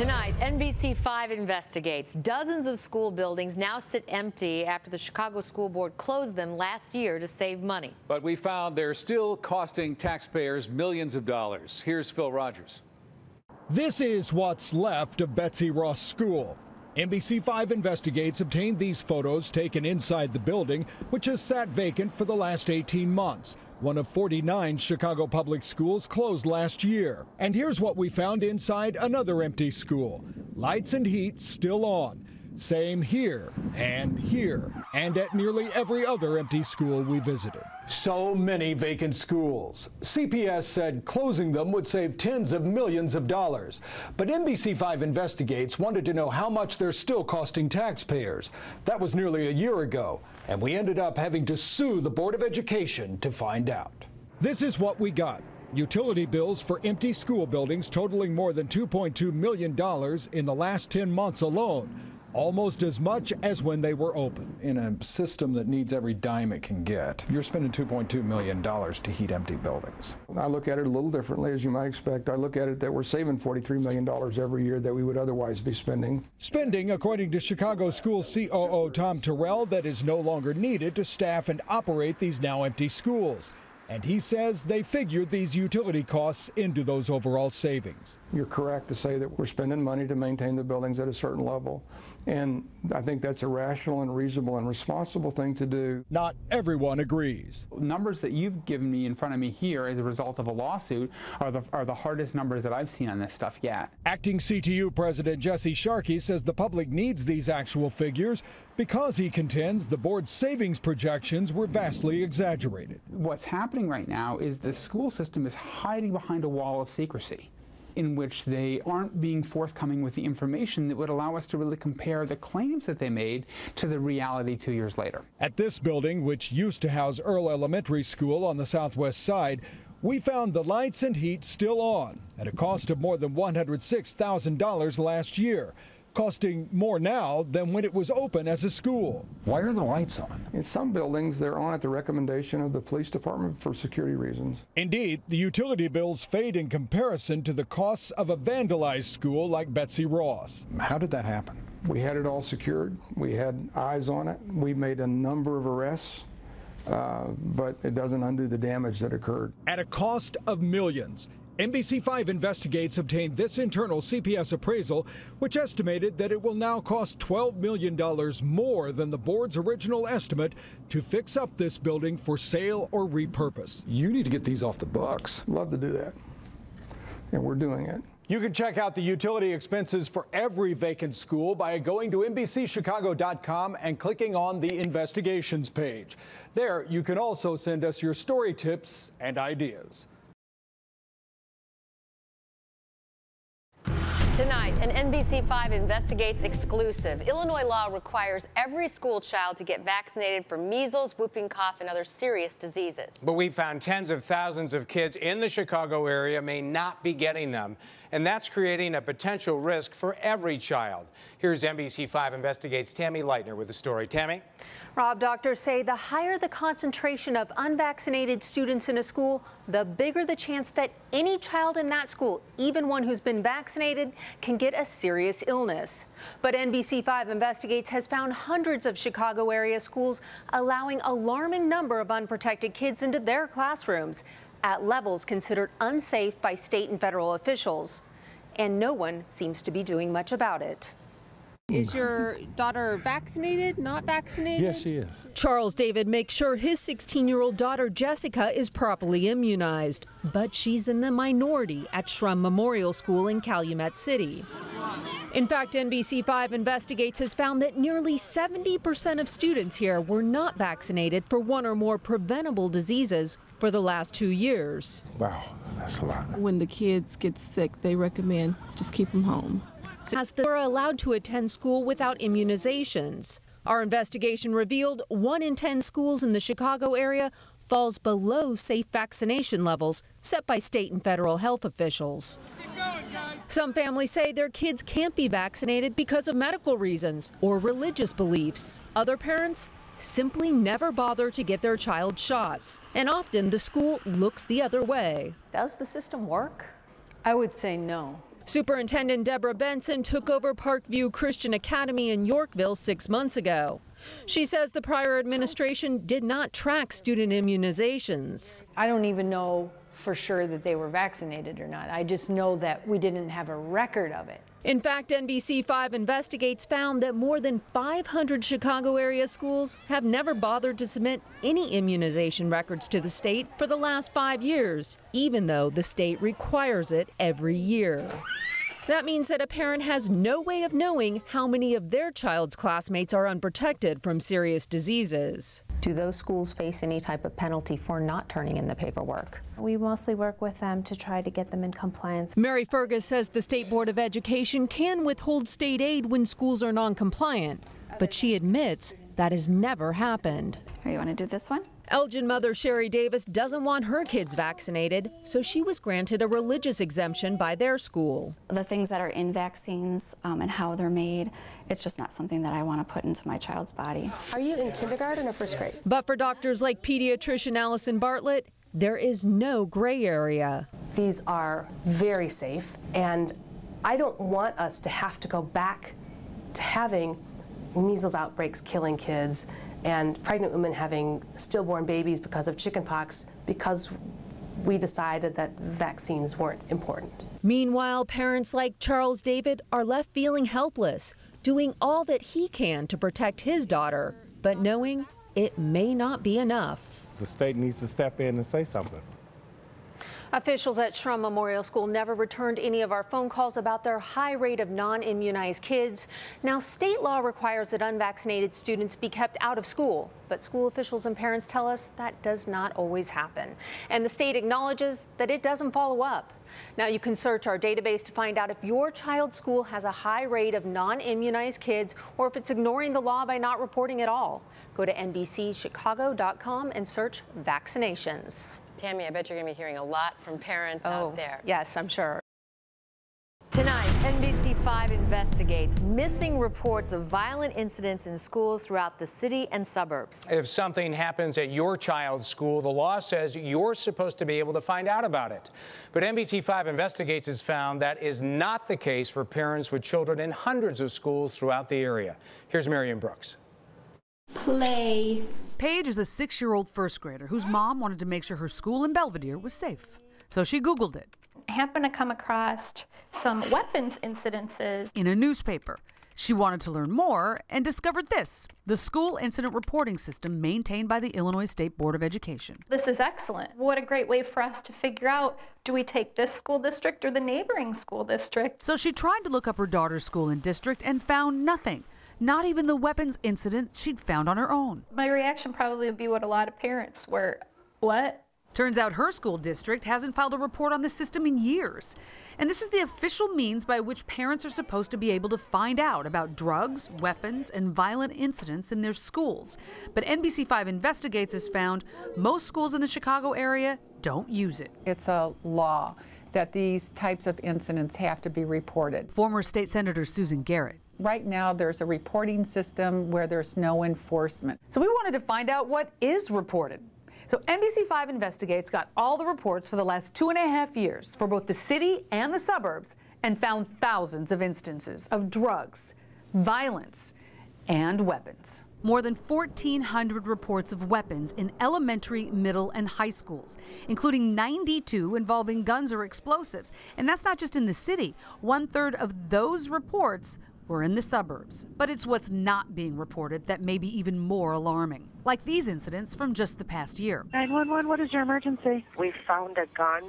Tonight, NBC5 investigates. Dozens of school buildings now sit empty after the Chicago School Board closed them last year to save money. But we found they're still costing taxpayers millions of dollars. Here's Phil Rogers. This is what's left of Betsy Ross School. NBC5 Investigates obtained these photos taken inside the building, which has sat vacant for the last 18 months. One of 49 Chicago public schools closed last year. And here's what we found inside another empty school. Lights and heat still on. Same here and here and at nearly every other empty school we visited. So many vacant schools. CPS said closing them would save tens of millions of dollars. But NBC5 Investigates wanted to know how much they're still costing taxpayers. That was nearly a year ago, and we ended up having to sue the Board of Education to find out. This is what we got. Utility bills for empty school buildings totaling more than $2.2 million in the last 10 months alone almost as much as when they were open. In a system that needs every dime it can get, you're spending $2.2 million to heat empty buildings. I look at it a little differently, as you might expect. I look at it that we're saving $43 million every year that we would otherwise be spending. Spending, according to Chicago School COO Tom Terrell, that is no longer needed to staff and operate these now empty schools. And he says they figured these utility costs into those overall savings. You're correct to say that we're spending money to maintain the buildings at a certain level. And I think that's a rational and reasonable and responsible thing to do. Not everyone agrees. Numbers that you've given me in front of me here as a result of a lawsuit are the, are the hardest numbers that I've seen on this stuff yet. Acting CTU President Jesse Sharkey says the public needs these actual figures because he contends the board's savings projections were vastly exaggerated. What's happening right now is the school system is hiding behind a wall of secrecy in which they aren't being forthcoming with the information that would allow us to really compare the claims that they made to the reality two years later. At this building, which used to house Earle Elementary School on the southwest side, we found the lights and heat still on at a cost of more than $106,000 last year costing more now than when it was open as a school. Why are the lights on? In some buildings, they're on at the recommendation of the police department for security reasons. Indeed, the utility bills fade in comparison to the costs of a vandalized school like Betsy Ross. How did that happen? We had it all secured. We had eyes on it. We made a number of arrests. Uh, but it doesn't undo the damage that occurred. At a cost of millions, NBC5 Investigates obtained this internal CPS appraisal, which estimated that it will now cost $12 million more than the board's original estimate to fix up this building for sale or repurpose. You need to get these off the books. Love to do that. And we're doing it. You can check out the utility expenses for every vacant school by going to NBCChicago.com and clicking on the investigations page. There, you can also send us your story tips and ideas. Tonight, an NBC5 investigates exclusive. Illinois law requires every school child to get vaccinated for measles, whooping cough, and other serious diseases. But we found tens of thousands of kids in the Chicago area may not be getting them, and that's creating a potential risk for every child. Here's NBC5 Investigates Tammy Leitner with the story. Tammy? Rob, doctors say the higher the concentration of unvaccinated students in a school, the bigger the chance that any child in that school, even one who's been vaccinated, can get a serious illness. But NBC5 Investigates has found hundreds of Chicago area schools allowing alarming number of unprotected kids into their classrooms at levels considered unsafe by state and federal officials. And no one seems to be doing much about it. Is your daughter vaccinated, not vaccinated? Yes, she is. Charles David makes sure his 16 year old daughter Jessica is properly immunized, but she's in the minority at Schrum Memorial School in Calumet City. In fact, NBC5 Investigates has found that nearly 70% of students here were not vaccinated for one or more preventable diseases for the last two years. Wow, that's a lot. When the kids get sick, they recommend just keep them home as they were allowed to attend school without immunizations. Our investigation revealed one in 10 schools in the Chicago area falls below safe vaccination levels set by state and federal health officials. Some families say their kids can't be vaccinated because of medical reasons or religious beliefs. Other parents simply never bother to get their child shots. And often the school looks the other way. Does the system work? I would say no. Superintendent Deborah Benson took over Parkview Christian Academy in Yorkville six months ago. She says the prior administration did not track student immunizations. I don't even know for sure that they were vaccinated or not. I just know that we didn't have a record of it. In fact, NBC5 Investigates found that more than 500 Chicago area schools have never bothered to submit any immunization records to the state for the last five years, even though the state requires it every year. That means that a parent has no way of knowing how many of their child's classmates are unprotected from serious diseases. Do those schools face any type of penalty for not turning in the paperwork? We mostly work with them to try to get them in compliance. Mary Fergus says the State Board of Education can withhold state aid when schools are non-compliant, but she admits that has never happened. you want to do this one? Elgin mother Sherry Davis doesn't want her kids vaccinated, so she was granted a religious exemption by their school. The things that are in vaccines um, and how they're made, it's just not something that I want to put into my child's body. Are you in kindergarten or first grade? But for doctors like pediatrician Allison Bartlett, there is no gray area. These are very safe, and I don't want us to have to go back to having measles outbreaks killing kids and pregnant women having stillborn babies because of chickenpox because we decided that vaccines weren't important. Meanwhile, parents like Charles David are left feeling helpless, doing all that he can to protect his daughter, but knowing it may not be enough. The state needs to step in and say something. Officials at Schrum Memorial School never returned any of our phone calls about their high rate of non-immunized kids. Now, state law requires that unvaccinated students be kept out of school, but school officials and parents tell us that does not always happen. And the state acknowledges that it doesn't follow up. Now, you can search our database to find out if your child's school has a high rate of non-immunized kids or if it's ignoring the law by not reporting at all. Go to NBCChicago.com and search vaccinations. Tammy, I bet you're going to be hearing a lot from parents oh, out there. Yes, I'm sure. Tonight, NBC5 investigates missing reports of violent incidents in schools throughout the city and suburbs. If something happens at your child's school, the law says you're supposed to be able to find out about it. But NBC5 Investigates has found that is not the case for parents with children in hundreds of schools throughout the area. Here's Marion Brooks. Play. Paige is a six year old first grader whose mom wanted to make sure her school in Belvidere was safe. So she Googled it. I happened to come across some weapons incidences in a newspaper. She wanted to learn more and discovered this the school incident reporting system maintained by the Illinois State Board of Education. This is excellent. What a great way for us to figure out do we take this school district or the neighboring school district? So she tried to look up her daughter's school and district and found nothing. Not even the weapons incident she'd found on her own. My reaction probably would be what a lot of parents were. What? Turns out her school district hasn't filed a report on the system in years. And this is the official means by which parents are supposed to be able to find out about drugs, weapons, and violent incidents in their schools. But NBC5 Investigates has found most schools in the Chicago area don't use it. It's a law that these types of incidents have to be reported. Former State Senator Susan Garrett. Right now, there's a reporting system where there's no enforcement. So we wanted to find out what is reported. So NBC5 Investigates got all the reports for the last two and a half years for both the city and the suburbs and found thousands of instances of drugs, violence, and weapons. More than 1,400 reports of weapons in elementary, middle, and high schools, including 92 involving guns or explosives. And that's not just in the city. One third of those reports were in the suburbs. But it's what's not being reported that may be even more alarming, like these incidents from just the past year. 911, what is your emergency? We found a gun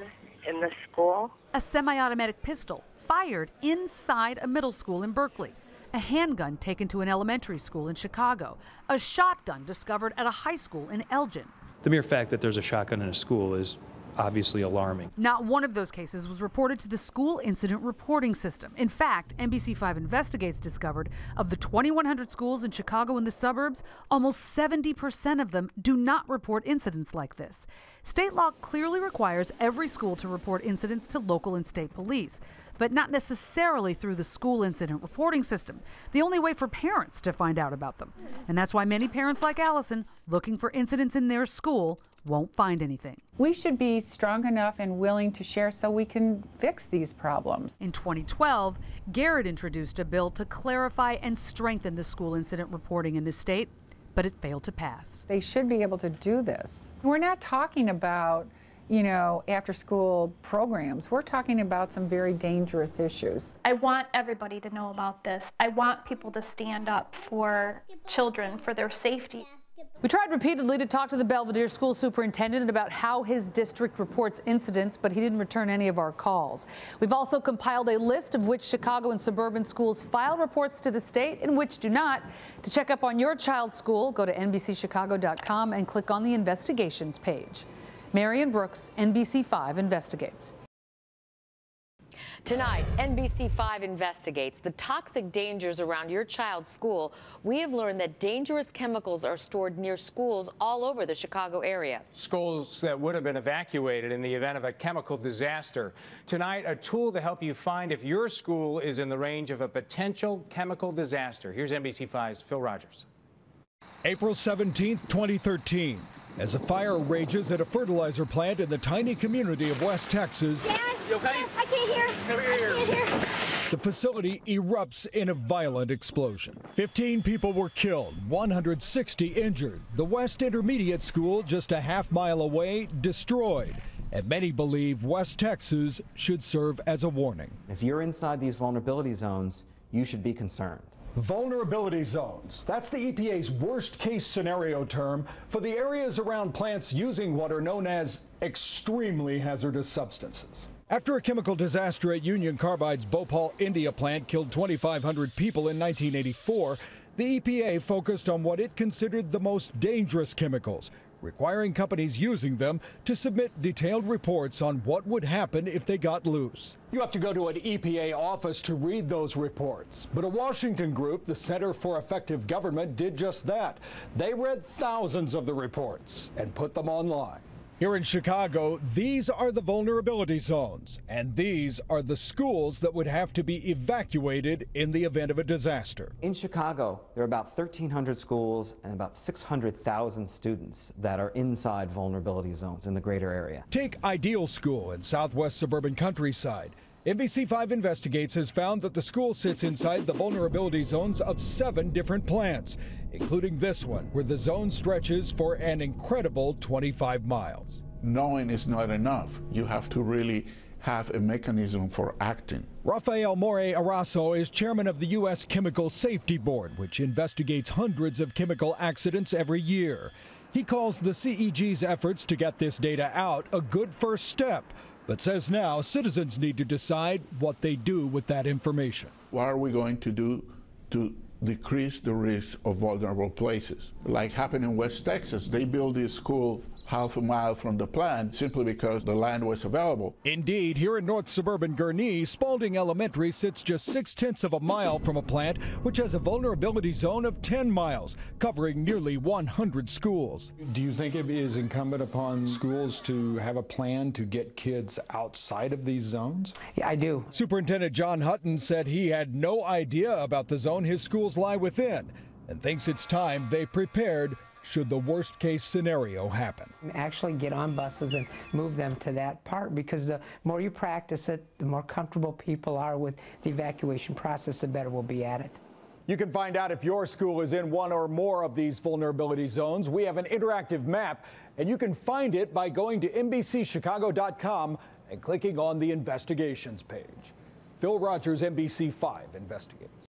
in the school. A semi automatic pistol fired inside a middle school in Berkeley a handgun taken to an elementary school in Chicago, a shotgun discovered at a high school in Elgin. The mere fact that there's a shotgun in a school is obviously alarming. Not one of those cases was reported to the school incident reporting system. In fact, NBC5 Investigates discovered of the 2,100 schools in Chicago and the suburbs, almost 70% of them do not report incidents like this. State law clearly requires every school to report incidents to local and state police but not necessarily through the school incident reporting system. The only way for parents to find out about them. And that's why many parents like Allison, looking for incidents in their school, won't find anything. We should be strong enough and willing to share so we can fix these problems. In 2012, Garrett introduced a bill to clarify and strengthen the school incident reporting in the state, but it failed to pass. They should be able to do this. We're not talking about you know, after school programs. We're talking about some very dangerous issues. I want everybody to know about this. I want people to stand up for children, for their safety. We tried repeatedly to talk to the Belvidere school superintendent about how his district reports incidents, but he didn't return any of our calls. We've also compiled a list of which Chicago and suburban schools file reports to the state and which do not. To check up on your child's school, go to NBCChicago.com and click on the investigations page. Marion Brooks, NBC5 investigates. Tonight, NBC5 investigates the toxic dangers around your child's school. We have learned that dangerous chemicals are stored near schools all over the Chicago area. Schools that would have been evacuated in the event of a chemical disaster. Tonight, a tool to help you find if your school is in the range of a potential chemical disaster. Here's NBC5's Phil Rogers. April 17, 2013 as a fire rages at a fertilizer plant in the tiny community of West Texas. Dad, you okay? I can't hear. Come here. I can't hear. The facility erupts in a violent explosion. 15 people were killed, 160 injured. The West Intermediate School, just a half mile away, destroyed. And many believe West Texas should serve as a warning. If you're inside these vulnerability zones, you should be concerned. Vulnerability zones. That's the EPA's worst case scenario term for the areas around plants using what are known as extremely hazardous substances. After a chemical disaster at Union Carbide's Bhopal, India plant killed 2,500 people in 1984, the EPA focused on what it considered the most dangerous chemicals, requiring companies using them to submit detailed reports on what would happen if they got loose. You have to go to an EPA office to read those reports. But a Washington group, the Center for Effective Government, did just that. They read thousands of the reports and put them online. Here in Chicago, these are the vulnerability zones, and these are the schools that would have to be evacuated in the event of a disaster. In Chicago, there are about 1,300 schools and about 600,000 students that are inside vulnerability zones in the greater area. Take Ideal School in southwest suburban countryside. NBC5 Investigates has found that the school sits inside the vulnerability zones of seven different plants, including this one, where the zone stretches for an incredible 25 miles. Knowing is not enough. You have to really have a mechanism for acting. Rafael Moure-Eraso is chairman of the U.S. Chemical Safety Board, which investigates hundreds of chemical accidents every year. He calls the CEG's efforts to get this data out a good first step but says now citizens need to decide what they do with that information. What are we going to do to decrease the risk of vulnerable places? Like happened in West Texas, they built this school half a mile from the plant simply because the land was available. Indeed, here in north suburban Gurnee, Spaulding Elementary sits just six tenths of a mile from a plant which has a vulnerability zone of 10 miles, covering nearly 100 schools. Do you think it is incumbent upon schools to have a plan to get kids outside of these zones? Yeah, I do. Superintendent John Hutton said he had no idea about the zone his schools lie within and thinks it's time they prepared should the worst case scenario happen. Actually get on buses and move them to that part because the more you practice it, the more comfortable people are with the evacuation process, the better we'll be at it. You can find out if your school is in one or more of these vulnerability zones. We have an interactive map, and you can find it by going to NBCChicago.com and clicking on the investigations page. Phil Rogers, NBC5 Investigates.